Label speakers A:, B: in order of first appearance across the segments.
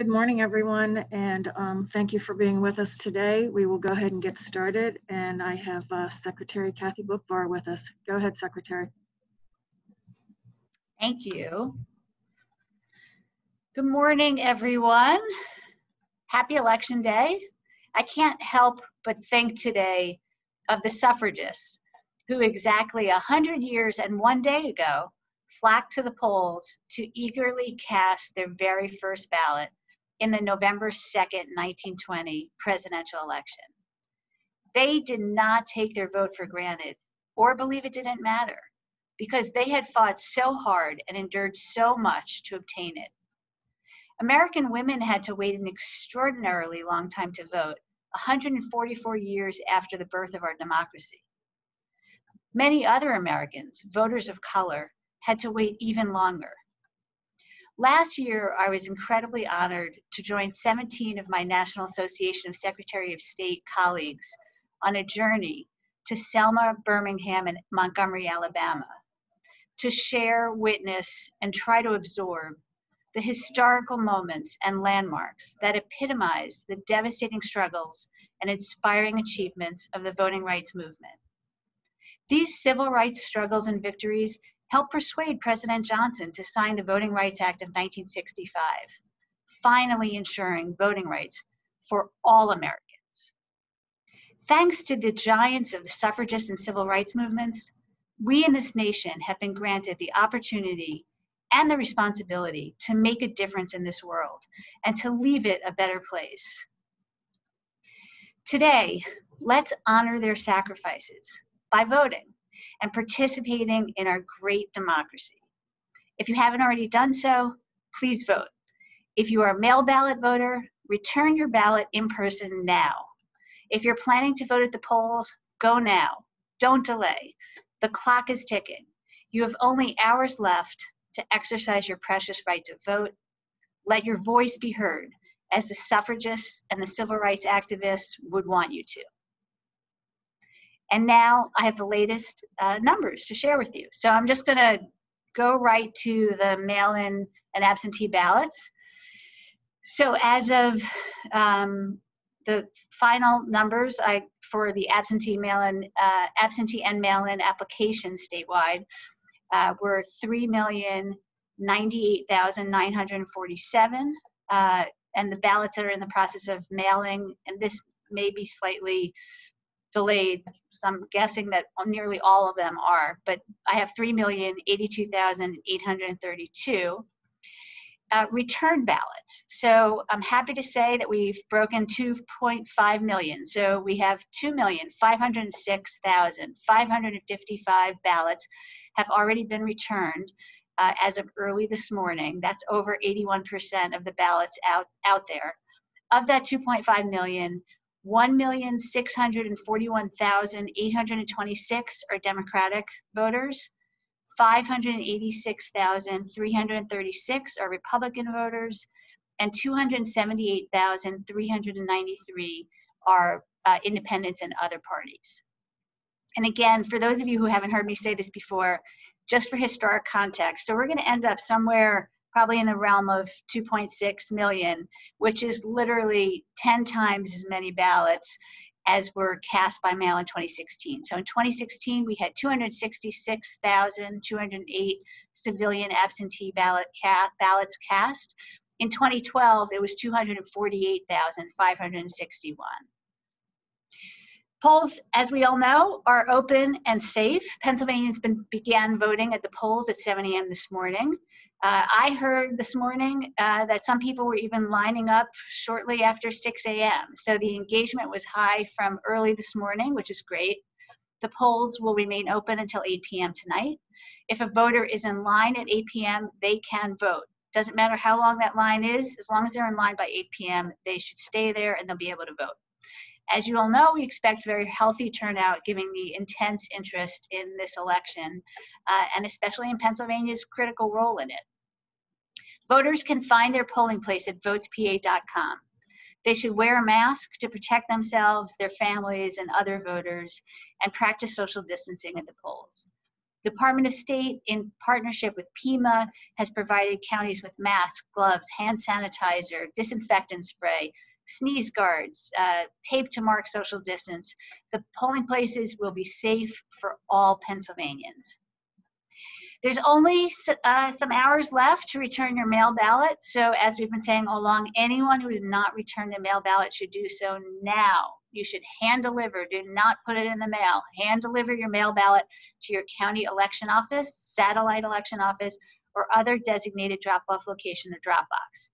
A: Good morning, everyone, and um, thank you for being with us today. We will go ahead and get started, and I have uh, Secretary Kathy Boockvar with us. Go ahead, Secretary.
B: Thank you. Good morning, everyone. Happy Election Day. I can't help but think today of the suffragists who exactly 100 years and one day ago flocked to the polls to eagerly cast their very first ballot in the November 2nd, 1920 presidential election. They did not take their vote for granted or believe it didn't matter because they had fought so hard and endured so much to obtain it. American women had to wait an extraordinarily long time to vote, 144 years after the birth of our democracy. Many other Americans, voters of color, had to wait even longer. Last year, I was incredibly honored to join 17 of my National Association of Secretary of State colleagues on a journey to Selma, Birmingham, and Montgomery, Alabama, to share, witness, and try to absorb the historical moments and landmarks that epitomize the devastating struggles and inspiring achievements of the voting rights movement. These civil rights struggles and victories helped persuade President Johnson to sign the Voting Rights Act of 1965, finally ensuring voting rights for all Americans. Thanks to the giants of the suffragist and civil rights movements, we in this nation have been granted the opportunity and the responsibility to make a difference in this world and to leave it a better place. Today, let's honor their sacrifices by voting and participating in our great democracy. If you haven't already done so, please vote. If you are a mail ballot voter, return your ballot in person now. If you're planning to vote at the polls, go now. Don't delay. The clock is ticking. You have only hours left to exercise your precious right to vote. Let your voice be heard, as the suffragists and the civil rights activists would want you to. And now I have the latest uh, numbers to share with you. So I'm just going to go right to the mail in and absentee ballots. So as of um, the final numbers I, for the absentee mail-in, uh, absentee and mail-in applications statewide uh, were 3,098,947. Uh, and the ballots that are in the process of mailing, and this may be slightly delayed. So I'm guessing that nearly all of them are, but I have 3,082,832 uh, return ballots. So I'm happy to say that we've broken 2.5 million. So we have 2,506,555 ballots have already been returned uh, as of early this morning. That's over 81% of the ballots out, out there. Of that 2.5 million, 1,641,826 are Democratic voters. 586,336 are Republican voters, and 278,393 are uh, independents and other parties. And again, for those of you who haven't heard me say this before, just for historic context, so we're going to end up somewhere probably in the realm of 2.6 million, which is literally 10 times as many ballots as were cast by mail in 2016. So in 2016, we had 266,208 civilian absentee ballot ca ballots cast. In 2012, it was 248,561. Polls, as we all know, are open and safe. Pennsylvanians been, began voting at the polls at 7 a.m. this morning. Uh, I heard this morning uh, that some people were even lining up shortly after 6 a.m. So the engagement was high from early this morning, which is great. The polls will remain open until 8 p.m. tonight. If a voter is in line at 8 p.m., they can vote. Doesn't matter how long that line is, as long as they're in line by 8 p.m., they should stay there and they'll be able to vote. As you all know, we expect very healthy turnout given the intense interest in this election, uh, and especially in Pennsylvania's critical role in it. Voters can find their polling place at votespa.com. They should wear a mask to protect themselves, their families, and other voters, and practice social distancing at the polls. Department of State, in partnership with PEMA, has provided counties with masks, gloves, hand sanitizer, disinfectant spray, sneeze guards, uh, tape to mark social distance. The polling places will be safe for all Pennsylvanians. There's only uh, some hours left to return your mail ballot. So, as we've been saying all along, anyone who has not returned their mail ballot should do so now. You should hand deliver, do not put it in the mail. Hand deliver your mail ballot to your county election office, satellite election office, or other designated drop off location or drop box.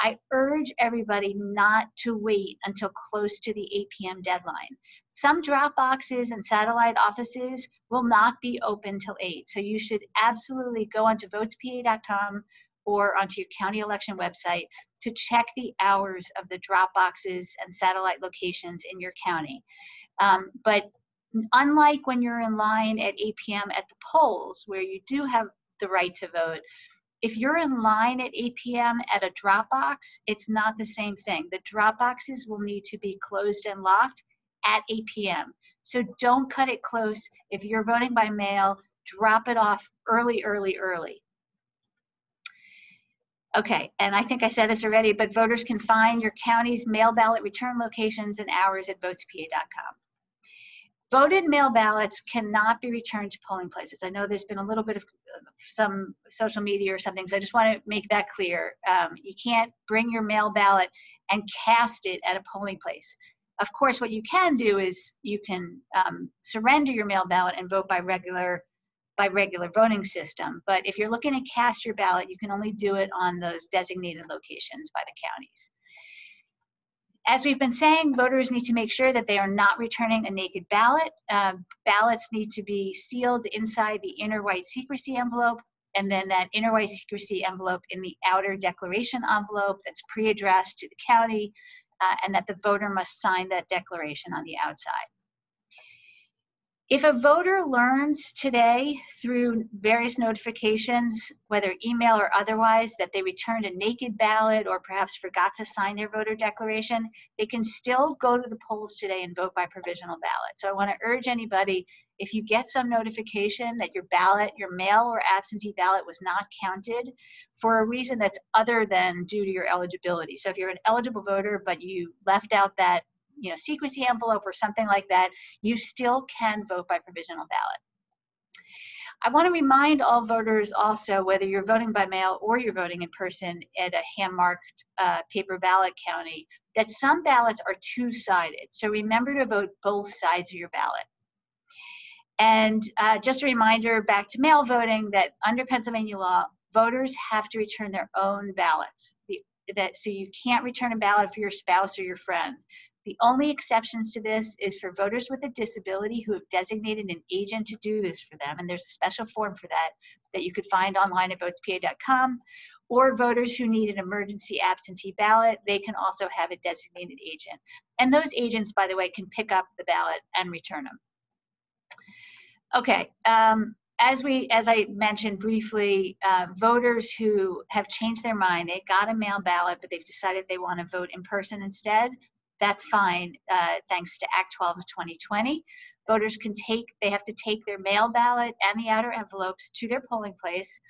B: I urge everybody not to wait until close to the 8 p.m. deadline. Some drop boxes and satellite offices will not be open till 8. So you should absolutely go onto votespa.com or onto your county election website to check the hours of the drop boxes and satellite locations in your county. Um, but unlike when you're in line at 8 p.m. at the polls, where you do have the right to vote, if you're in line at 8 p.m. at a drop box, it's not the same thing. The drop boxes will need to be closed and locked at 8 p.m. So don't cut it close. If you're voting by mail, drop it off early, early, early. Okay, and I think I said this already, but voters can find your county's mail ballot return locations and hours at votespa.com. Voted mail ballots cannot be returned to polling places. I know there's been a little bit of some social media or something, so I just want to make that clear. Um, you can't bring your mail ballot and cast it at a polling place. Of course, what you can do is you can um, surrender your mail ballot and vote by regular by regular voting system. But if you're looking to cast your ballot, you can only do it on those designated locations by the counties. As we've been saying, voters need to make sure that they are not returning a naked ballot. Uh, ballots need to be sealed inside the inner white secrecy envelope, and then that inner white secrecy envelope in the outer declaration envelope that's pre-addressed to the county, uh, and that the voter must sign that declaration on the outside. If a voter learns today through various notifications, whether email or otherwise, that they returned a naked ballot or perhaps forgot to sign their voter declaration, they can still go to the polls today and vote by provisional ballot. So I want to urge anybody if you get some notification that your ballot, your mail or absentee ballot was not counted for a reason that's other than due to your eligibility. So if you're an eligible voter but you left out that you know secrecy envelope or something like that, you still can vote by provisional ballot. I want to remind all voters also, whether you're voting by mail or you're voting in person at a hand-marked uh, paper ballot county, that some ballots are two-sided. So remember to vote both sides of your ballot. And uh, just a reminder back to mail voting that under Pennsylvania law, voters have to return their own ballots. The, that, so you can't return a ballot for your spouse or your friend. The only exceptions to this is for voters with a disability who have designated an agent to do this for them, and there's a special form for that that you could find online at votespa.com, or voters who need an emergency absentee ballot, they can also have a designated agent. And those agents, by the way, can pick up the ballot and return them. Okay, um, as we as i mentioned briefly uh, voters who have changed their mind they got a mail ballot but they've decided they want to vote in person instead that's fine, uh, thanks to Act 12 of 2020. Voters can take, they have to take their mail ballot and the outer envelopes to their polling place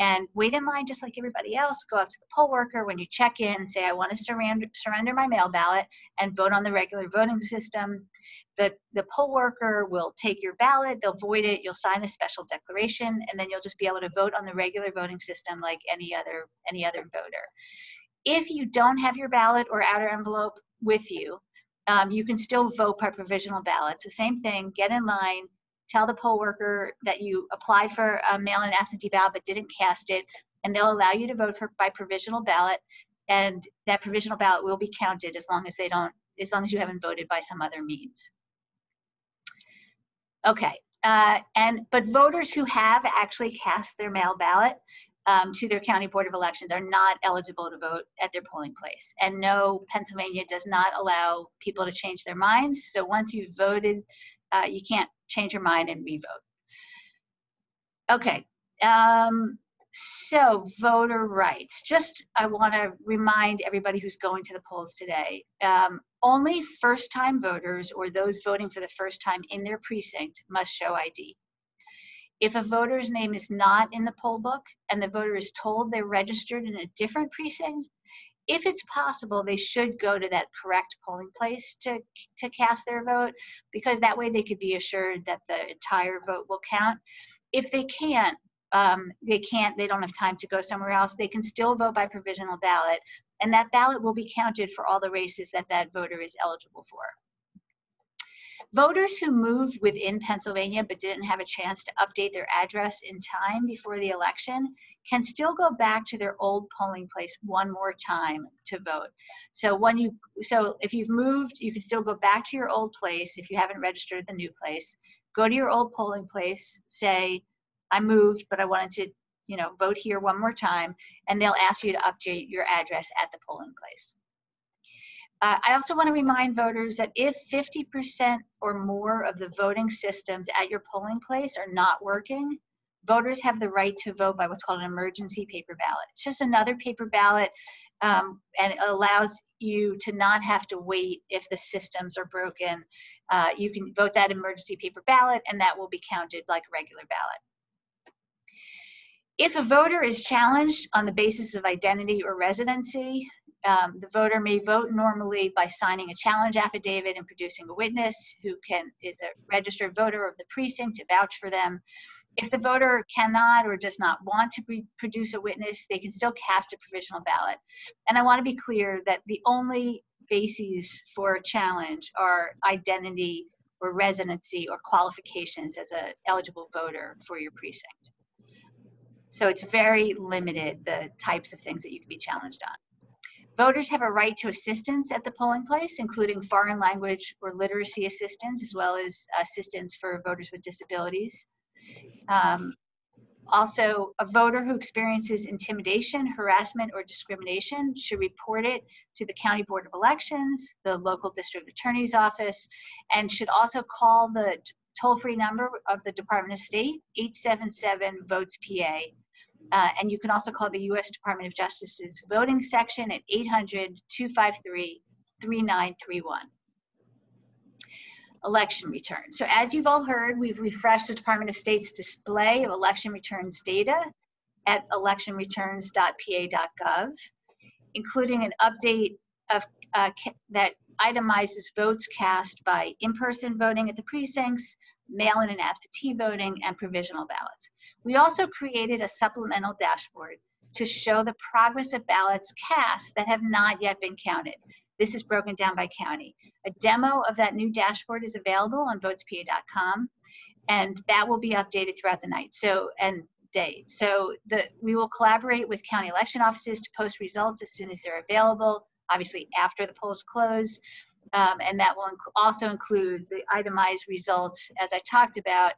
B: and wait in line just like everybody else. Go up to the poll worker when you check in and say, I want to surrender, surrender my mail ballot and vote on the regular voting system. The, the poll worker will take your ballot, they'll void it, you'll sign a special declaration, and then you'll just be able to vote on the regular voting system like any other, any other voter. If you don't have your ballot or outer envelope, with you, um, you can still vote by provisional ballot. So same thing, get in line, tell the poll worker that you applied for a mail-in absentee ballot but didn't cast it, and they'll allow you to vote for by provisional ballot, and that provisional ballot will be counted as long as they don't, as long as you haven't voted by some other means. Okay, uh, and but voters who have actually cast their mail ballot um, to their county board of elections are not eligible to vote at their polling place. And no, Pennsylvania does not allow people to change their minds. So once you've voted, uh, you can't change your mind and revote. Okay, um, so voter rights. Just I want to remind everybody who's going to the polls today, um, only first-time voters or those voting for the first time in their precinct must show ID. If a voter's name is not in the poll book and the voter is told they're registered in a different precinct, if it's possible, they should go to that correct polling place to, to cast their vote because that way they could be assured that the entire vote will count. If they can't, um, they can't, they don't have time to go somewhere else, they can still vote by provisional ballot and that ballot will be counted for all the races that that voter is eligible for. Voters who moved within Pennsylvania but didn't have a chance to update their address in time before the election can still go back to their old polling place one more time to vote. So when you so if you've moved, you can still go back to your old place if you haven't registered the new place. Go to your old polling place, say I moved but I wanted to, you know, vote here one more time and they'll ask you to update your address at the polling place. Uh, I also want to remind voters that if 50% or more of the voting systems at your polling place are not working, voters have the right to vote by what's called an emergency paper ballot. It's just another paper ballot um, and it allows you to not have to wait if the systems are broken. Uh, you can vote that emergency paper ballot and that will be counted like a regular ballot. If a voter is challenged on the basis of identity or residency, um, the voter may vote normally by signing a challenge affidavit and producing a witness who can is a registered voter of the precinct to vouch for them. If the voter cannot or does not want to produce a witness, they can still cast a provisional ballot. And I want to be clear that the only bases for a challenge are identity or residency or qualifications as an eligible voter for your precinct. So it's very limited the types of things that you can be challenged on. Voters have a right to assistance at the polling place, including foreign language or literacy assistance, as well as assistance for voters with disabilities. Um, also, a voter who experiences intimidation, harassment, or discrimination should report it to the County Board of Elections, the local district attorney's office, and should also call the toll-free number of the Department of State, 877 VOTES PA, uh, and you can also call the U.S. Department of Justice's voting section at 800 253 3931. Election returns. So, as you've all heard, we've refreshed the Department of State's display of election returns data at electionreturns.pa.gov, including an update of uh, that itemizes votes cast by in person voting at the precincts, mail in and absentee voting, and provisional ballots. We also created a supplemental dashboard to show the progress of ballots cast that have not yet been counted. This is broken down by county. A demo of that new dashboard is available on votespa.com, and that will be updated throughout the night. So, and day. So the, we will collaborate with county election offices to post results as soon as they're available, obviously after the polls close. Um, and that will inc also include the itemized results as I talked about.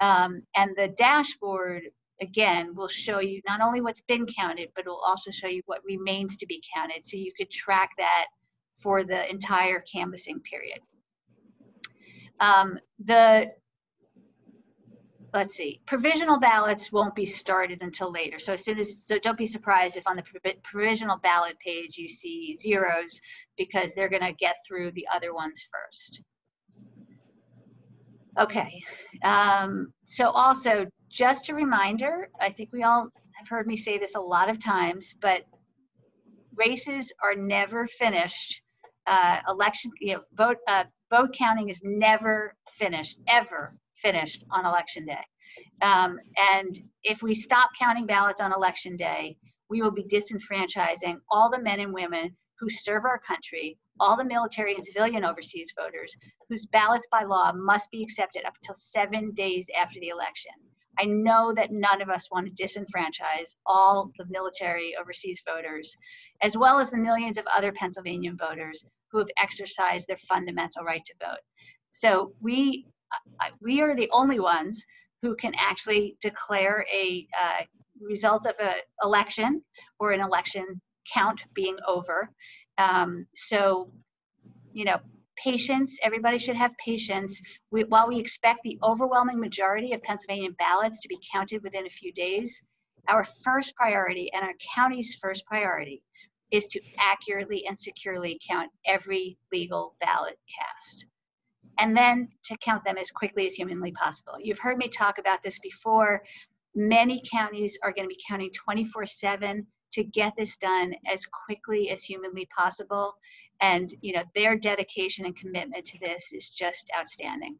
B: Um, and the dashboard, again, will show you not only what's been counted, but it will also show you what remains to be counted. So you could track that for the entire canvassing period. Um, the let's see, provisional ballots won't be started until later. So as soon as, so don't be surprised if on the provisional ballot page you see zeros because they're gonna get through the other ones first. Okay, um, so also just a reminder, I think we all have heard me say this a lot of times, but races are never finished. Uh, election, you know, vote, uh, vote counting is never finished, ever finished on election day. Um, and if we stop counting ballots on election day, we will be disenfranchising all the men and women who serve our country, all the military and civilian overseas voters whose ballots by law must be accepted up until seven days after the election. I know that none of us want to disenfranchise all the military overseas voters, as well as the millions of other Pennsylvania voters who have exercised their fundamental right to vote. So we we are the only ones who can actually declare a uh, result of an election or an election count being over. Um, so, you know, patience, everybody should have patience. We, while we expect the overwhelming majority of Pennsylvania ballots to be counted within a few days, our first priority and our county's first priority is to accurately and securely count every legal ballot cast. And then to count them as quickly as humanly possible. You've heard me talk about this before. Many counties are going to be counting 24 7 to get this done as quickly as humanly possible. And, you know, their dedication and commitment to this is just outstanding.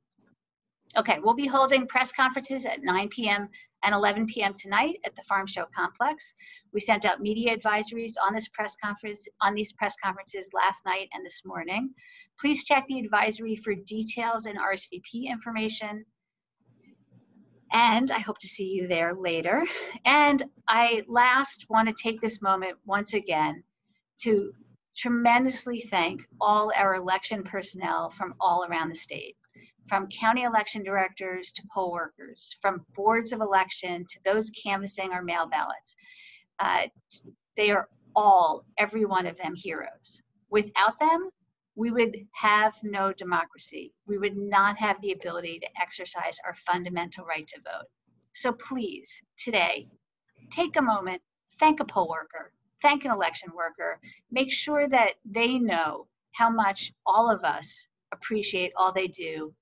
B: Okay, we'll be holding press conferences at 9 p.m. and 11 p.m. tonight at the Farm Show Complex. We sent out media advisories on this press conference on these press conferences last night and this morning. Please check the advisory for details and RSVP information. And I hope to see you there later. And I last want to take this moment once again to tremendously thank all our election personnel from all around the state from county election directors to poll workers, from boards of election to those canvassing our mail ballots. Uh, they are all, every one of them, heroes. Without them, we would have no democracy. We would not have the ability to exercise our fundamental right to vote. So please, today, take a moment, thank a poll worker, thank an election worker, make sure that they know how much all of us appreciate all they do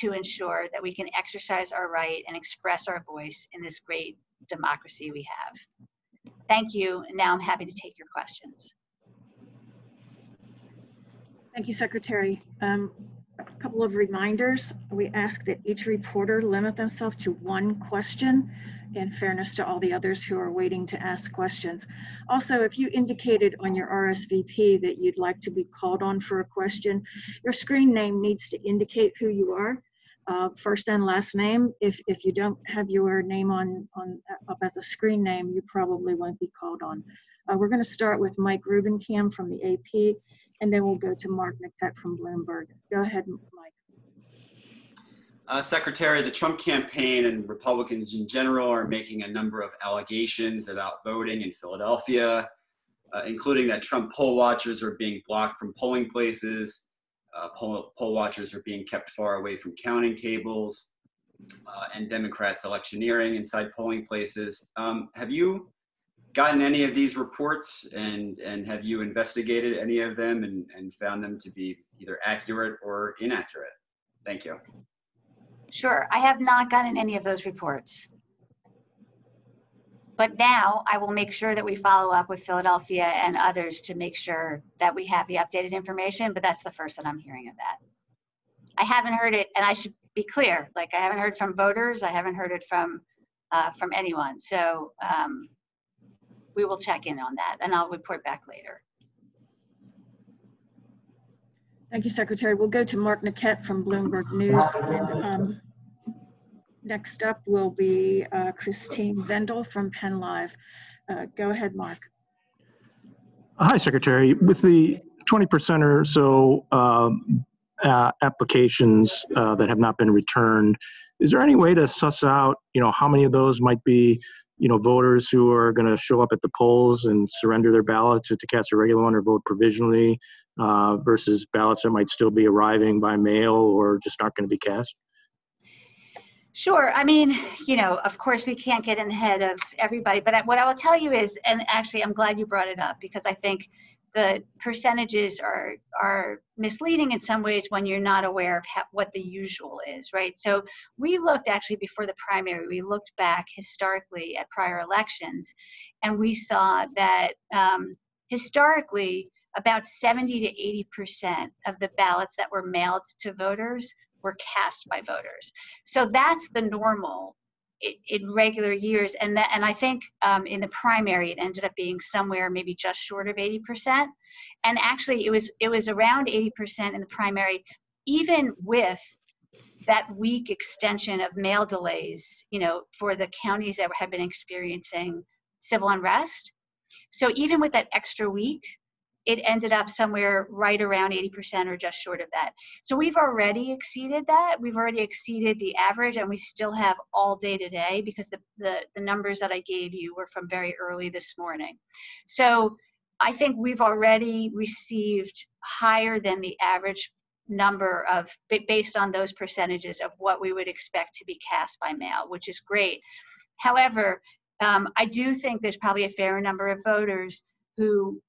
B: to ensure that we can exercise our right and express our voice in this great democracy we have. Thank you, and now I'm happy to take your questions.
A: Thank you, Secretary. Um, a couple of reminders. We ask that each reporter limit themselves to one question in fairness to all the others who are waiting to ask questions. Also, if you indicated on your RSVP that you'd like to be called on for a question, your screen name needs to indicate who you are, uh, first and last name. If, if you don't have your name on, on up as a screen name, you probably won't be called on. Uh, we're going to start with Mike Rubinkam from the AP, and then we'll go to Mark Niquette from Bloomberg. Go ahead, Mike.
C: Uh, Secretary, the Trump campaign and Republicans in general are making a number of allegations about voting in Philadelphia, uh, including that Trump poll watchers are being blocked from polling places, uh, poll, poll, watchers are being kept far away from counting tables, uh, and Democrats electioneering inside polling places. Um, have you gotten any of these reports and, and have you investigated any of them and, and found them to be either accurate or inaccurate? Thank you.
B: Sure. I have not gotten any of those reports. But now I will make sure that we follow up with Philadelphia and others to make sure that we have the updated information. But that's the first that I'm hearing of that. I haven't heard it, and I should be clear. Like I haven't heard from voters. I haven't heard it from uh, from anyone. So um, we will check in on that, and I'll report back later.
A: Thank you, Secretary. We'll go to Mark Niquette from Bloomberg News. And, um, next up will be uh, Christine Vendel from Penn Live. Uh, go ahead, Mark.
D: Hi, Secretary. With the 20% or so um, uh, applications that have not been returned, is there any way to suss out, you know, how many of those might be you know, voters who are going to show up at the polls and surrender their ballot to, to cast a regular one or vote provisionally uh, versus ballots that might still be arriving by mail or just aren't going to be cast?
B: Sure. I mean, you know, of course, we can't get in the head of everybody, but what I will tell you is, and actually, I'm glad you brought it up because I think the percentages are are misleading in some ways when you're not aware of ha- what the usual is right so we looked actually before the primary we looked back historically at prior elections and we saw that um, historically about 70 to 80 percent of the ballots that were mailed to voters were cast by voters. So that's the normal in regular years. And that and i think um, in the primary it ended up being somewhere maybe just short of 80% and actually it was it was around 80% in the primary even with that week extension of mail delays you know for the counties that had been experiencing civil unrest. So even with that extra week it ended up somewhere right around 80% or just short of that. So we've already exceeded that. We've already exceeded the average, and we still have all day today because the, the, the numbers that I gave you were from very early this morning. So I think we've already received higher than the average number of based on those percentages of what we would expect to be cast by mail, which is great. However, um, I do think there's probably a fair number of voters who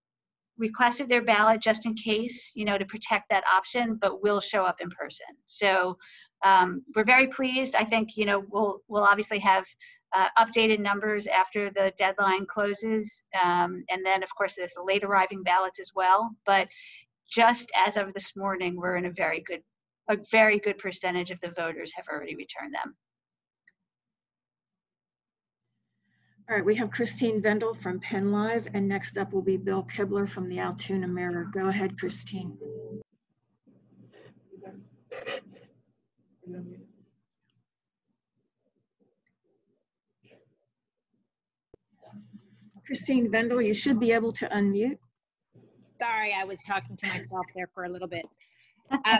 B: requested their ballot just in case, you know, to protect that option, but will show up in person. So um, we're very pleased. I think, you know, we'll, we'll obviously have uh, updated numbers after the deadline closes. Um, and then, of course, there's the late arriving ballots as well. But just as of this morning, we're in a very good, a very good percentage of the voters have already returned them.
A: All right, we have Christine Vendel from Penn Live, and next up will be Bill Kibler from the Altoona Mirror. Go ahead, Christine. Christine Vendel, you should be able to unmute.
E: Sorry, I was talking to myself there for a little bit. Uh,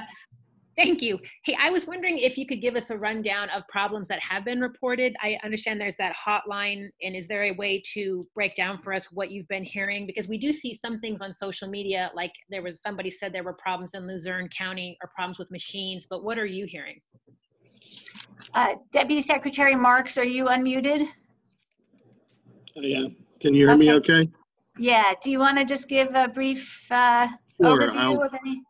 E: Thank you. Hey, I was wondering if you could give us a rundown of problems that have been reported. I understand there's that hotline, and is there a way to break down for us what you've been hearing? Because we do see some things on social media, like there was somebody said there were problems in Luzerne County or problems with machines, but what are you hearing?
B: Uh, Deputy Secretary Marks, are you unmuted?
F: Yeah, can you hear me okay?
B: Yeah, do you want to just give a brief uh,
F: Sure,
B: overview
F: I'll-
B: of any?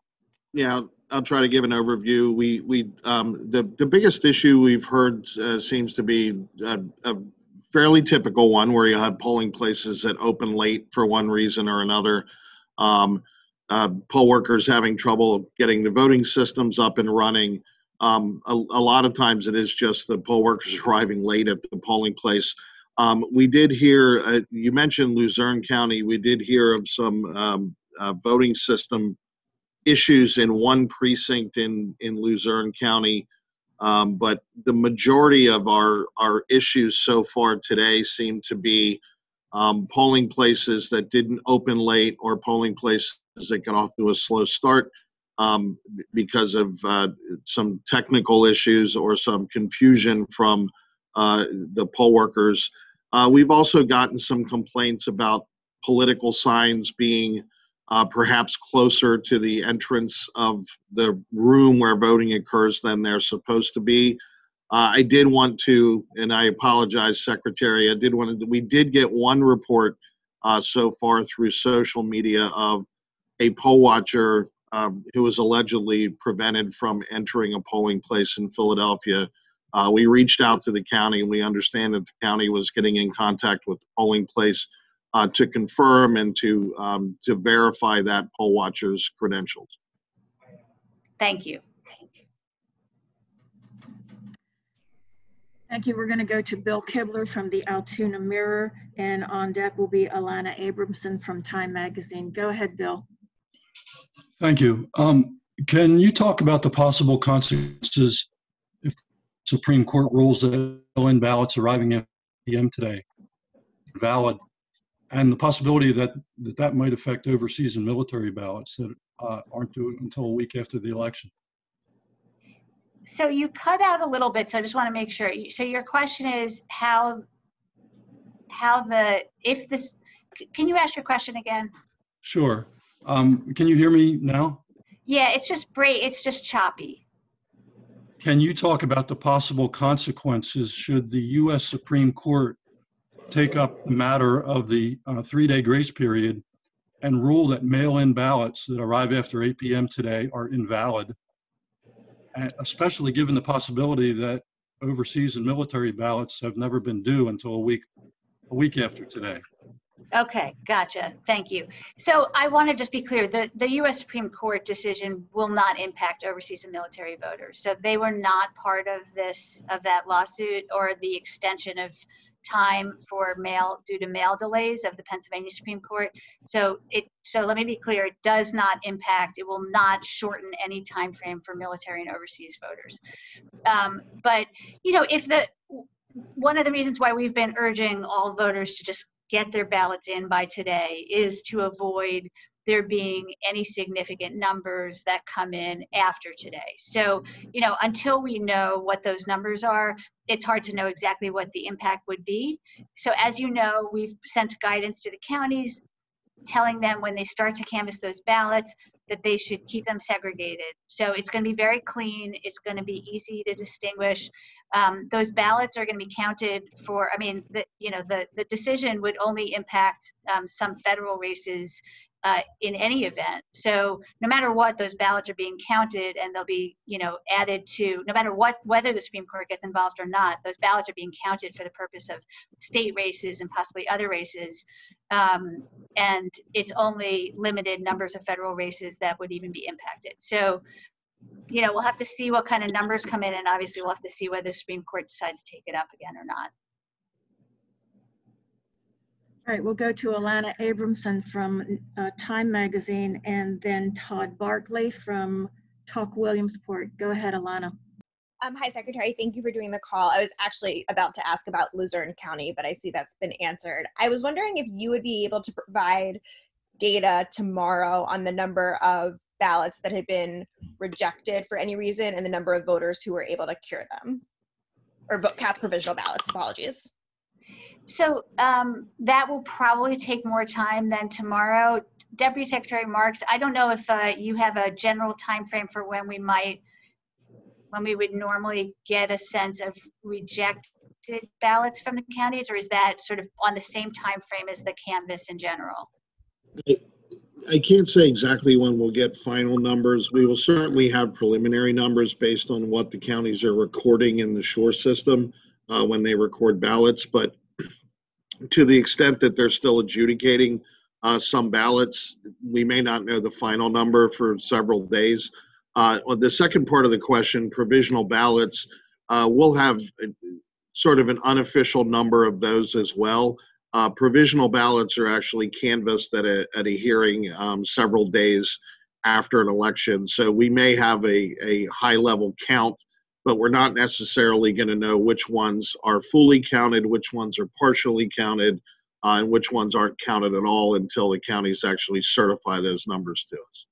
F: Yeah, I'll- I'll try to give an overview. We, we, um, the, the biggest issue we've heard uh, seems to be a, a fairly typical one where you have polling places that open late for one reason or another. Um, uh, poll workers having trouble getting the voting systems up and running. Um, a, a lot of times it is just the poll workers arriving late at the polling place. Um, we did hear, uh, you mentioned Luzerne County, we did hear of some um, uh, voting system issues in one precinct in, in Luzerne County. Um, but the majority of our, our issues so far today seem to be um, polling places that didn't open late or polling places that got off to a slow start um, because of uh, some technical issues or some confusion from uh, the poll workers. Uh, we've also gotten some complaints about political signs being uh, perhaps closer to the entrance of the room where voting occurs than they're supposed to be. Uh, I did want to, and I apologize, Secretary. I did want to. We did get one report uh, so far through social media of a poll watcher um, who was allegedly prevented from entering a polling place in Philadelphia. Uh, we reached out to the county, and we understand that the county was getting in contact with the polling place uh, to confirm and to um, to verify that poll watcher's credentials.
B: Thank you.
A: Thank you. We're going to go to Bill Kibler from the Altoona Mirror, and on deck will be Alana Abramson from Time Magazine. Go ahead, Bill.
G: Thank you. Um, Can you talk about the possible consequences if Supreme Court rules that mail-in ballots arriving at PM today valid, and the possibility that that, that might affect overseas and military ballots that uh, aren't due until a week after the election?
B: So you cut out a little bit, so I just want to make sure. So your question is how, how the, if this, can you ask your question again?
G: Sure. Um, Can you hear me now?
B: Yeah, it's just break, it's just choppy.
G: Can you talk about the possible consequences should the U.S. Supreme Court take up the matter of the uh, three-day grace period and rule that mail-in ballots that arrive after 8 p.m. today are invalid? Especially given the possibility that overseas and military ballots have never been due until a week, a week after today.
B: Okay, gotcha. Thank you. So I want to just be clear, the, the US Supreme Court decision will not impact overseas and military voters. So they were not part of this, of that lawsuit or the extension of time for mail due to mail delays of the Pennsylvania Supreme Court. So it, so let me be clear, it does not impact, it will not shorten any time frame for military and overseas voters. Um, but, you know, if the, one of the reasons why we've been urging all voters to just get their ballots in by today is to avoid there being any significant numbers that come in after today. So, you know, until we know what those numbers are, it's hard to know exactly what the impact would be. So, as you know, we've sent guidance to the counties telling them when they start to canvass those ballots, that they should keep them segregated. So it's going to be very clean. It's going to be easy to distinguish. Um, those ballots are going to be counted for. I mean, the you know the the decision would only impact um, some federal races uh, in any event. So no matter what, those ballots are being counted and they'll be, you know, added to, no matter what, whether the Supreme Court gets involved or not, those ballots are being counted for the purpose of state races and possibly other races. Um, and it's only limited numbers of federal races that would even be impacted. So, you know, we'll have to see what kind of numbers come in and obviously we'll have to see whether the Supreme Court decides to take it up again or not.
A: All right, we'll go to Alana Abramson from uh, Time Magazine and then Todd Bartley from Talk Williamsport. Go ahead, Alana.
H: Um, hi, Secretary. Thank you for doing the call. I was actually about to ask about Luzerne County, but I see that's been answered. I was wondering if you would be able to provide data tomorrow on the number of ballots that had been rejected for any reason and the number of voters who were able to cure them or cast provisional ballots. Apologies.
B: So um, that will probably take more time than tomorrow. Deputy Secretary Marks, I don't know if uh, you have a general time frame for when we might, when we would normally get a sense of rejected ballots from the counties, or is that sort of on the same time frame as the canvas in general?
F: I can't say exactly when we'll get final numbers. We will certainly have preliminary numbers based on what the counties are recording in the SURE system uh, when they record ballots. But to the extent that they're still adjudicating uh, some ballots, we may not know the final number for several days. Uh, the second part of the question, provisional ballots, uh, we'll have uh, sort of an unofficial number of those as well. Uh, provisional ballots are actually canvassed at a, at a hearing um, several days after an election. So we may have a, a high level count but we're not necessarily going to know which ones are fully counted, which ones are partially counted, uh, and which ones aren't counted at all until the counties actually certify those numbers to us.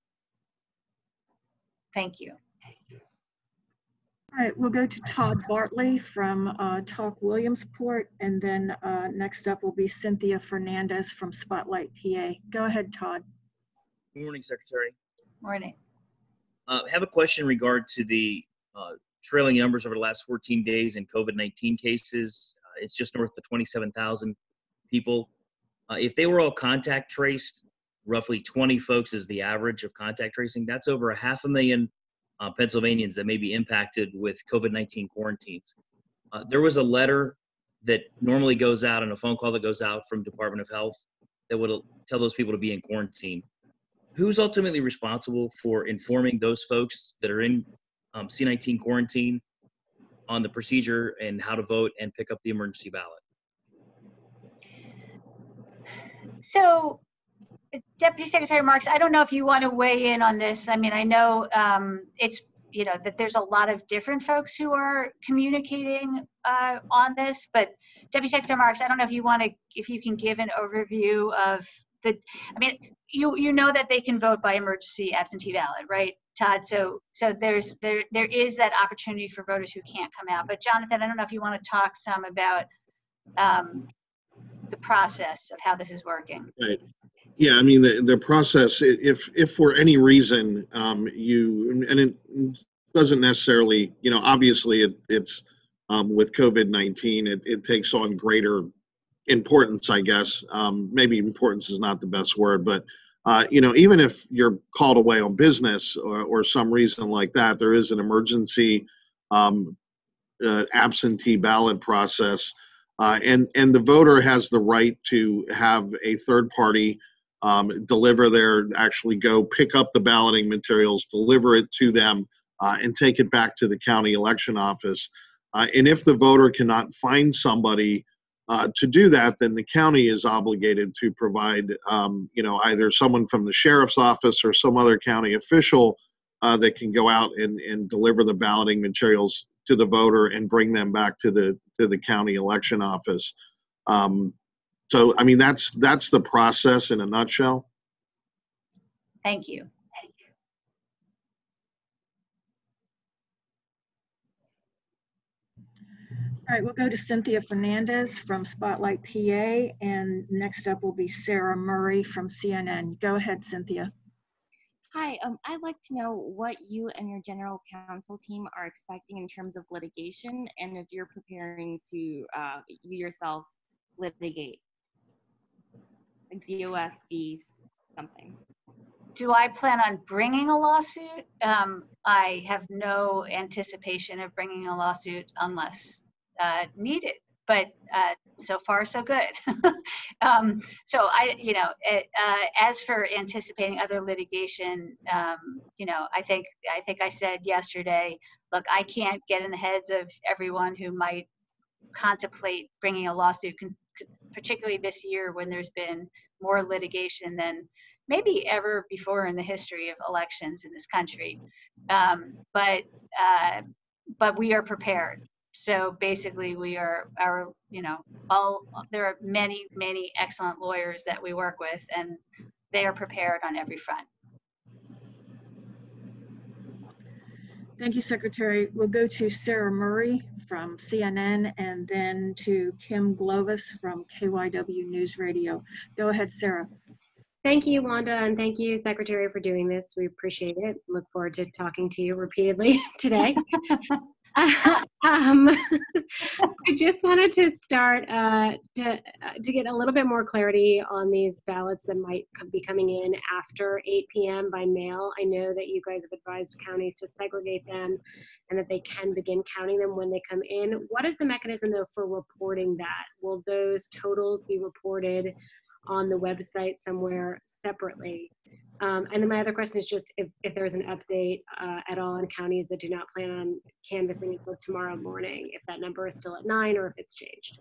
B: Thank you.
A: All right, we'll go to Todd Bartley from uh, Talk Williamsport, and then uh, next up will be Cynthia Fernandez from Spotlight PA. Go ahead, Todd.
I: Good morning, Secretary.
B: Morning.
I: Uh, I have a question in regard to the uh, trailing numbers over the last 14 days in COVID 19 cases. Uh, it's just north of 27,000 people. Uh, if they were all contact traced, roughly 20 folks is the average of contact tracing. That's over a half a million uh, Pennsylvanians that may be impacted with COVID 19 quarantines. Uh, there was a letter that normally goes out and a phone call that goes out from Department of Health that would tell those people to be in quarantine. Who's ultimately responsible for informing those folks that are in um, C19 quarantine on the procedure and how to vote and pick up the emergency ballot.
B: So, Deputy Secretary Marks, I don't know if you want to weigh in on this. I mean, I know um, it's you know that there's a lot of different folks who are communicating uh, on this, but Deputy Secretary Marks, I don't know if you want to if you can give an overview of the. I mean, you you know that they can vote by emergency absentee ballot, right? Todd. So so there's there there is that opportunity for voters who can't come out. But Jonathan, I don't know if you want to talk some about um, the process of how this is working.
F: Right. Yeah, I mean the the process. If if for any reason um, you and it doesn't necessarily, you know, obviously it, it's um, with COVID nineteen, it, it takes on greater importance, I guess. Um, maybe importance is not the best word, but uh, you know, even if you're called away on business or, or some reason like that, there is an emergency um, uh, absentee ballot process, uh, and and the voter has the right to have a third party um, deliver their actually go pick up the balloting materials, deliver it to them, uh, and take it back to the county election office. Uh, and if the voter cannot find somebody uh, to do that, then the county is obligated to provide, um, you know, either someone from the sheriff's office or some other county official uh, that can go out and, and deliver the balloting materials to the voter and bring them back to the to the county election office. Um, so, I mean, that's that's the process in a nutshell.
B: Thank you.
A: All right, we'll go to Cynthia Fernandez from Spotlight PA, and next up will be Sarah Murray from CNN. Go ahead, Cynthia.
J: Hi, um, I'd like to know what you and your general counsel team are expecting in terms of litigation and if you're preparing to, uh, you yourself litigate. Like DOS fees, something.
B: Do I plan on bringing a lawsuit? Um, I have no anticipation of bringing a lawsuit unless uh, needed. But uh, so far, so good. um, so I, you know, uh, as for anticipating other litigation, um, you know, I think I think I said yesterday. Look, I can't get in the heads of everyone who might contemplate bringing a lawsuit, particularly this year when there's been more litigation than maybe ever before in the history of elections in this country. Um, but uh, but we are prepared. So basically, we are our you know all there are many many excellent lawyers that we work with, and they are prepared on every front.
A: Thank you, Secretary. We'll go to Sarah Murray from CNN and then to Kim Glovas from KYW News Radio. Go ahead, Sarah.
K: Thank you, Wanda, and thank you, Secretary, for doing this. We appreciate it. Look forward to talking to you repeatedly today. um, I just wanted to start uh, to, uh, to get a little bit more clarity on these ballots that might be coming in after 8 p.m. by mail. I know that you guys have advised counties to segregate them and that they can begin counting them when they come in. What is the mechanism, though, for reporting that? Will those totals be reported on the website somewhere separately? Um, and then my other question is just if, if there's an update uh, at all in counties that do not plan on canvassing until tomorrow morning, if that number is still at nine or if it's changed.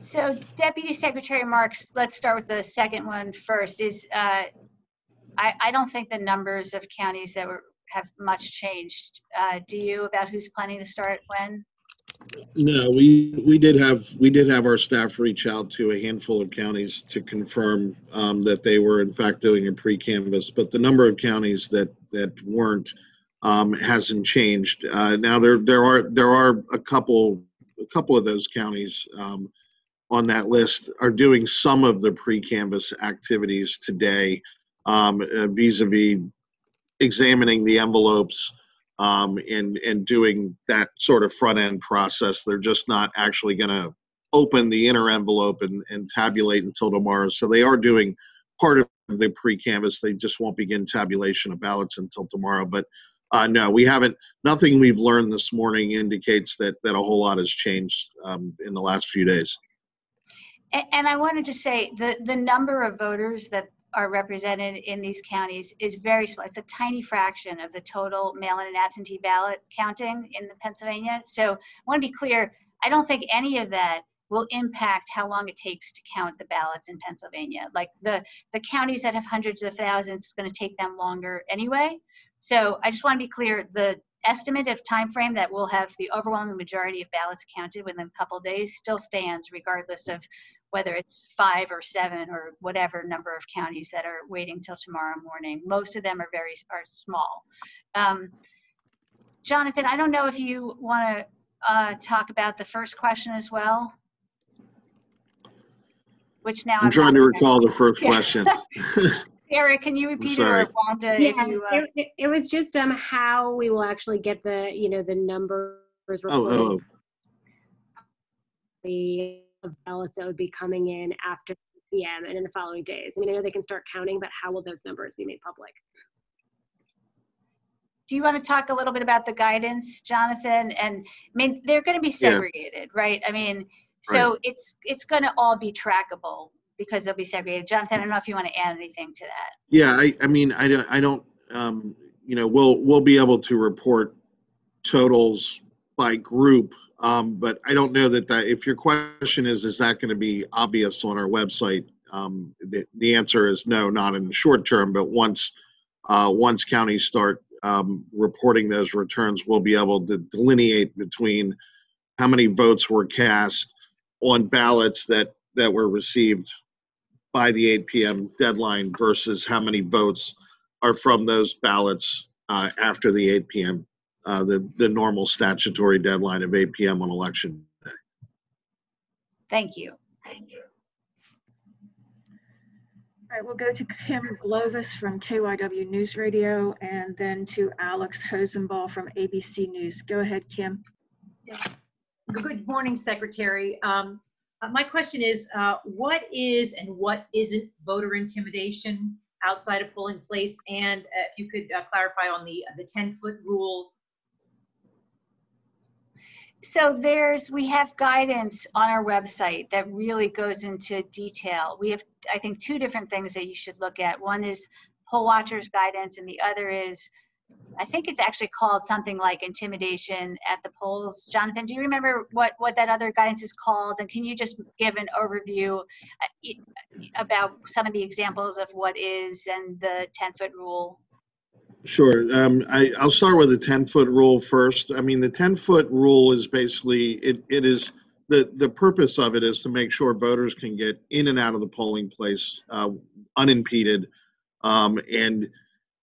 B: So Deputy Secretary Marks, let's start with the second one first. Is uh, I, I don't think the numbers of counties that were have much changed. Uh, do you about who's planning to start when?
F: No, we, we did have, we did have our staff reach out to a handful of counties to confirm um, that they were in fact doing a pre-canvas, but the number of counties that, that weren't um, hasn't changed. Uh, now there, there are, there are a couple, a couple of those counties um, on that list are doing some of the pre-canvas activities today um, uh, vis-a-vis examining the envelopes, um, and and doing that sort of front end process. They're just not actually going to open the inner envelope and, and tabulate until tomorrow. So they are doing part of the pre-canvas. They just won't begin tabulation of ballots until tomorrow. But uh, no, we haven't. Nothing we've learned this morning indicates that that a whole lot has changed um, in the last few days.
B: And, and I wanted to say the the number of voters that are represented in these counties is very small. It's a tiny fraction of the total mail-in and absentee ballot counting in Pennsylvania. So I want to be clear, I don't think any of that will impact how long it takes to count the ballots in Pennsylvania. Like the, the counties that have hundreds of thousands, it's going to take them longer anyway. So I just want to be clear, the estimate of time frame that we'll have the overwhelming majority of ballots counted within a couple days still stands regardless of whether it's five or seven or whatever number of counties that are waiting till tomorrow morning. Most of them are very are small. Um, Jonathan, I don't know if you want to uh, talk about the first question as well, which now
F: I'm,
B: I'm
F: trying
B: not
F: to recall the first
B: Yeah.
F: question.
B: Eric, can you repeat it or
F: sorry.
B: Wanda? If
K: Yes,
B: you, uh,
K: it, it- it was just um how we will actually get the, you know, the numbers
F: Oh, oh,
K: the of ballots that would be coming in after PM and in the following days. I mean, I know they can start counting, but how will those numbers be made public?
B: do you want to talk a little bit about the guidance, Jonathan? And I mean, they're going to be
F: Yeah.
B: segregated, right? I mean, so it's it's going to all be trackable because they'll be segregated. Jonathan, I don't know if you want to add anything to that.
F: Yeah, I, I mean, I don't, I don't, um, you know, we'll, we'll be able to report totals by group. Um, but I don't know that that, if your question is, is that going to be obvious on our website? Um, the, the answer is no, not in the short term, but once, uh, once counties start, um, reporting those returns, we'll be able to delineate between how many votes were cast on ballots that, that were received by the 8 p.m. deadline versus how many votes are from those ballots uh, after the 8 p.m. Uh, the the normal statutory deadline of 8 p.m. on election day.
B: Thank you.
A: All All right, we'll go to Kim Glovas from KYW News Radio and then to Alex Hosenball from ABC News. Go ahead, Kim.
L: Good morning, Secretary. Um, uh, my question is, uh, what is and what isn't voter intimidation outside of polling place? And uh, if you could uh, clarify on the the 10 foot rule.
B: So there's, we have guidance on our website that really goes into detail. We have, I think, two different things that you should look at. One is poll watchers guidance and the other is, I think it's actually called something like intimidation at the polls. Jonathan, do you remember what, what that other guidance is called? And can you just give an overview uh, about some of the examples of what is and the 10 foot rule?
F: Sure. Um, I, I'll start with the 10 foot rule first. I mean, the 10 foot rule is basically, it, it is, the, the purpose of it is to make sure voters can get in and out of the polling place uh, unimpeded. Um, and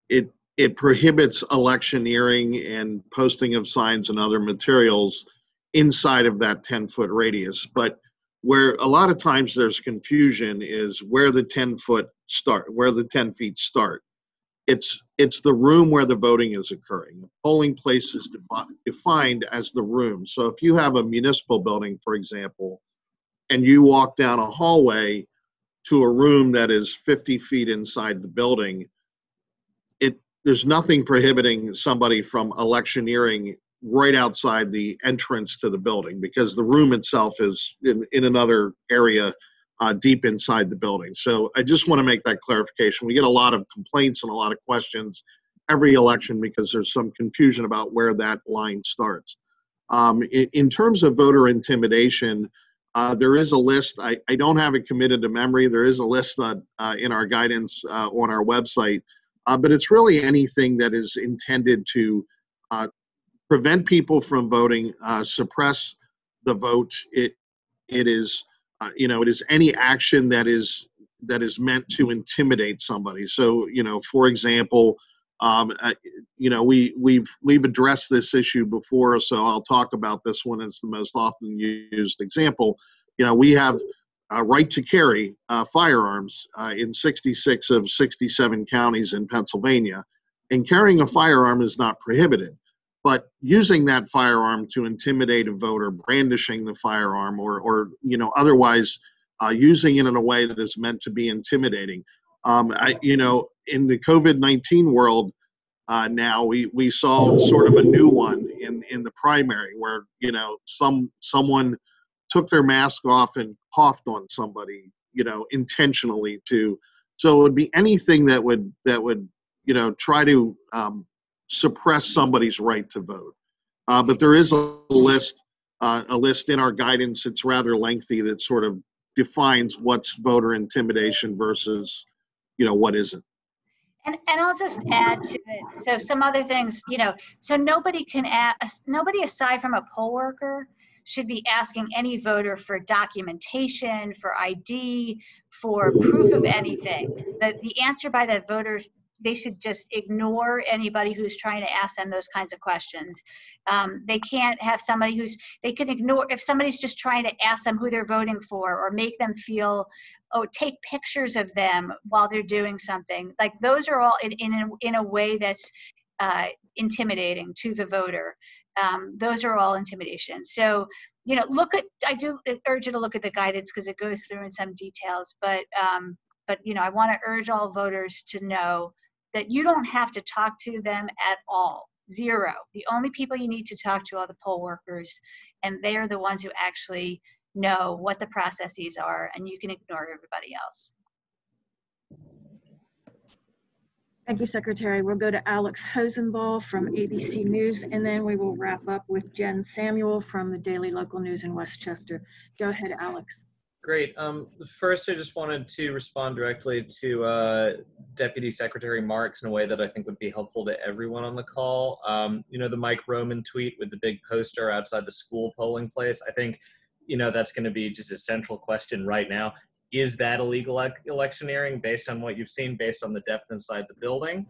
F: it, it prohibits electioneering and posting of signs and other materials inside of that 10 foot radius. But where a lot of times there's confusion is where the 10 foot start, where the 10 feet start it's it's the room where the voting is occurring. The polling place is defi- defined as the room. So if you have a municipal building, for example, and you walk down a hallway to a room that is 50 feet inside the building, it there's nothing prohibiting somebody from electioneering right outside the entrance to the building because the room itself is in, in another area uh, deep inside the building. So I just want to make that clarification. We get a lot of complaints and a lot of questions every election because there's some confusion about where that line starts. Um, in, in, terms of voter intimidation, uh, there is a list. I, I, don't have it committed to memory. There is a list uh, in our guidance uh, on our website, uh, but it's really anything that is intended to uh, prevent people from voting, suppress the vote. It it is uh, you know, it is any action that is that is meant to intimidate somebody. So, you know, for example, um, uh, you know, we we've we've addressed this issue before, so I'll talk about this one as the most often used example. You know, we have a right to carry uh, firearms uh, in 66 of 67 counties in Pennsylvania, and carrying a firearm is not prohibited but using that firearm to intimidate a voter, brandishing the firearm, or, or you know, otherwise uh, using it in a way that is meant to be intimidating. Um, I, you know, in the COVID-19 world uh, now, we, we saw sort of a new one in, in the primary where, you know, some someone took their mask off and coughed on somebody, you know, intentionally to, so it would be anything that would, that would, you know, try to um, suppress somebody's right to vote. Uh, but there is a list, uh, a list in our guidance. It's rather lengthy that sort of defines what's voter intimidation versus, you know, what isn't.
B: And, and I'll just add to it. So some other things, you know, so nobody can ask, nobody aside from a poll worker should be asking any voter for documentation, for ID, for proof of anything. The, the answer by the voter they should just ignore anybody who's trying to ask them those kinds of questions. Um, they can't have somebody who's, they can ignore, if somebody's just trying to ask them who they're voting for or make them feel, oh, take pictures of them while they're doing something. Like those are all in, in, a, in a way that's uh, intimidating to the voter. Um, those are all intimidation. So, you know, look at, I do urge you to look at the guidance because it goes through in some details, but um, but you know i want to urge all voters to know that you don't have to talk to them at all. Zero. The only people you need to talk to are the poll workers, and they are the ones who actually know what the processes are, and you can ignore everybody else.
A: Thank you, Secretary. We'll go to Alex Hosenball from ABC News, and then we will wrap up with Jen Samuel from the Daily Local News in West Chester. Go ahead, Alex.
M: Great. Um, first, I just wanted to respond directly to uh, Deputy Secretary Marks in a way that I think would be helpful to everyone on the call. Um, you know, the Mike Roman tweet with the big poster outside the school polling place. I think, you know, that's going to be just a central question right now. Is that illegal electioneering based on what you've seen, based on the depth inside the building?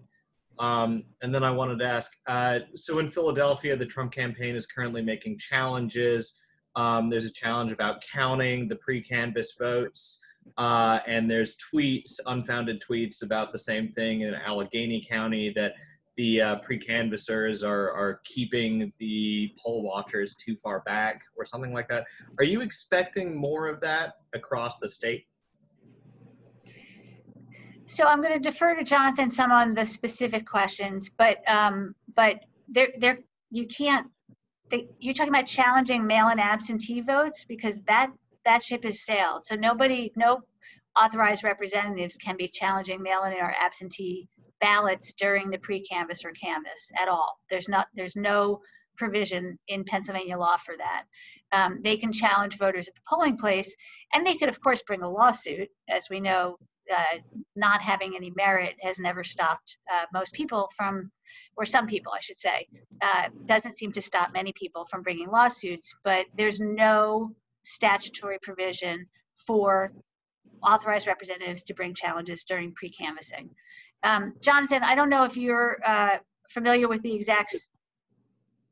M: Um, and then I wanted to ask uh, so in Philadelphia, the Trump campaign is currently making challenges um, there's a challenge about counting the pre-canvas votes. Uh, and there's tweets, unfounded tweets about the same thing in Allegheny County that the uh, pre-canvassers are, are keeping the poll watchers too far back or something like that. Are you expecting more of that across the state?
B: So I'm going to defer to Jonathan some on the specific questions, but um, but there there you can't. You're talking about challenging mail-in absentee votes because that that ship has sailed. So nobody, no authorized representatives can be challenging mail-in or absentee ballots during the pre-canvass or canvass at all. There's not there's no provision in Pennsylvania law for that. Um, they can challenge voters at the polling place, and they could, of course, bring a lawsuit. As we know, uh, not having any merit has never stopped uh, most people from, or some people, I should say, uh, doesn't seem to stop many people from bringing lawsuits. But there's no statutory provision for authorized representatives to bring challenges during pre-canvassing. Um, Jonathan, I don't know if you're uh, familiar with the exact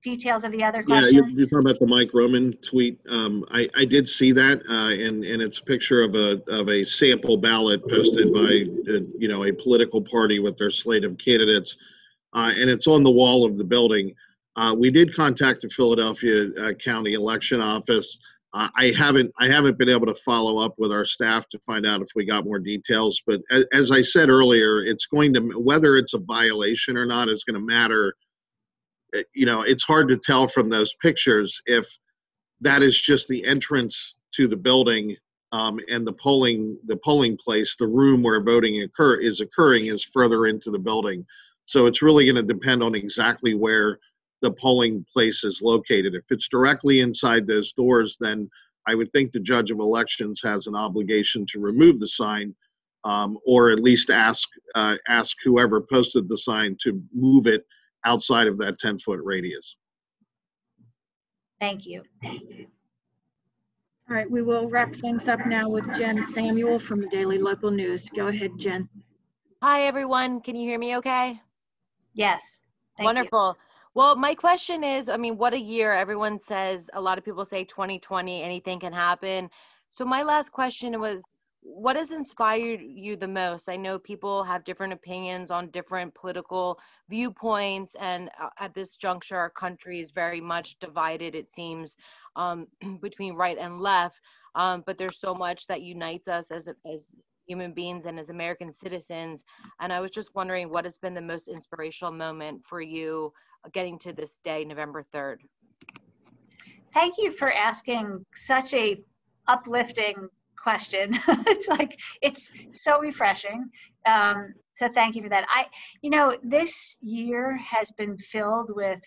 B: details of the other
F: Yeah,
B: questions.
F: you're, you're talking about the Mike Roman tweet. Um, I, I did see that, uh, and, and it's a picture of a, of a sample ballot posted by, uh, you know, a political party with their slate of candidates. Uh, and it's on the wall of the building. Uh, we did contact the Philadelphia uh, County Election Office. Uh, I haven't, I haven't been able to follow up with our staff to find out if we got more details. But as, as I said earlier, it's going to, whether it's a violation or not is going to matter you know, it's hard to tell from those pictures if that is just the entrance to the building um, and the polling the polling place, the room where voting occur is occurring is further into the building. So it's really going to depend on exactly where the polling place is located. If it's directly inside those doors, then I would think the judge of elections has an obligation to remove the sign, um, or at least ask uh, ask whoever posted the sign to move it outside of that 10 foot radius.
B: Thank you.
A: All right, we will wrap things up now with Jen Samuel from the Daily Local News. Go ahead, Jen.
N: Hi, everyone. Can you hear me okay?
B: Yes. Thank you.
N: Wonderful. Well, my question is I mean, what a year. Everyone says, a lot of people say 2020, anything can happen. So, my last question was what has inspired you the most? I know people have different opinions on different political viewpoints, and uh, at this juncture, our country is very much divided, it seems, um, between right and left. Um, but there's so much that unites us as, as human beings and as American citizens. And I was just wondering what has been the most inspirational moment for you uh, getting to this day, November 3rd?
B: Thank you for asking such a uplifting question. it's like it's so refreshing. Um, so thank you for that. I, you know, this year has been filled with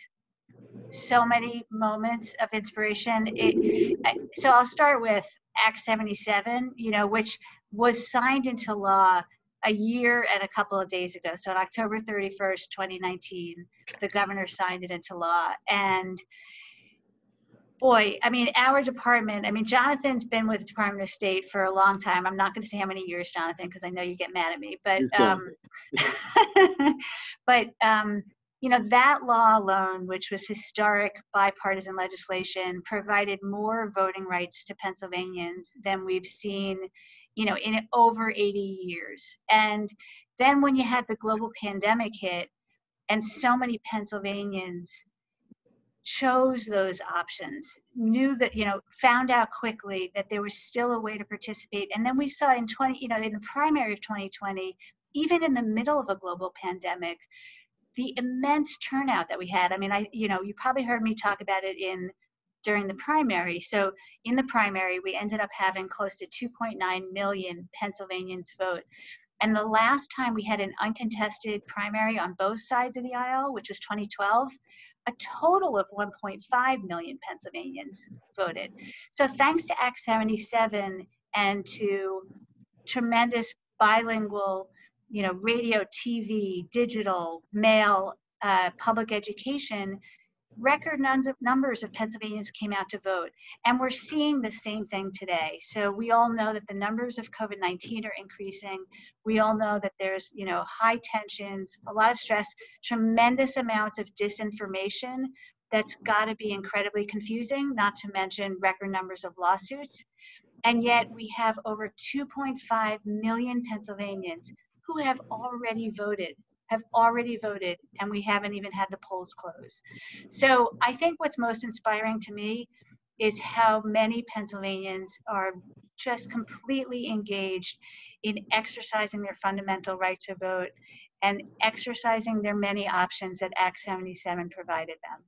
B: so many moments of inspiration. It, I, so I'll start with Act 77, you know, which was signed into law a year and a couple of days ago. So on October 31st, 2019, the governor signed it into law. And boy, I mean, our department, I mean, Jonathan's been with the Department of State for a long time. I'm not going to say how many years, Jonathan, because I know you get mad at me. But, um, but um, you know, that law alone, which was historic bipartisan legislation, provided more voting rights to Pennsylvanians than we've seen, you know, in over 80 years. And then when you had the global pandemic hit, and so many Pennsylvanians chose those options knew that you know found out quickly that there was still a way to participate. And then we saw in 20 you know in the primary of 2020 even in the middle of a global pandemic the immense turnout that we had. I mean i you know you probably heard me talk about it in during the primary. So in the primary we ended up having close to 2.9 million pennsylvanians vote. And the last time we had an uncontested primary on both sides of the aisle which was 2012 a total of 1.5 million Pennsylvanians voted. So thanks to Act 77 and to tremendous bilingual, you know, radio, TV, digital, mail, uh, public education, record numbers of, Pennsylvanians came out to vote. And we're seeing the same thing today. So we all know that the numbers of COVID-19 are increasing. We all know that there's, you know, high tensions, a lot of stress, tremendous amounts of disinformation that's got to be incredibly confusing, not to mention record numbers of lawsuits. And yet we have over 2.5 million Pennsylvanians who have already voted, have already voted, and we haven't even had the polls close. So I think what's most inspiring to me is how many Pennsylvanians are just completely engaged in exercising their fundamental right to vote and exercising their many options that Act 77 provided them.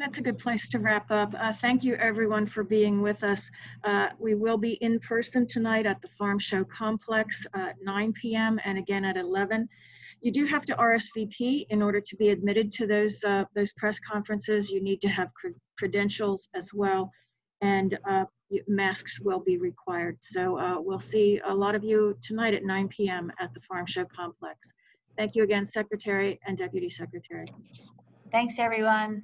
A: That's a good place to wrap up. Uh, thank you, everyone, for being with us. Uh, we will be in person tonight at the Farm Show Complex at 9 p.m. and again at 11. You do have to RSVP in order to be admitted to those uh, those press conferences. You need to have cred- credentials as well, and uh, masks will be required. So uh, we'll see a lot of you tonight at 9 p.m. at the Farm Show Complex. Thank you again, Secretary and Deputy Secretary.
B: Thanks, everyone.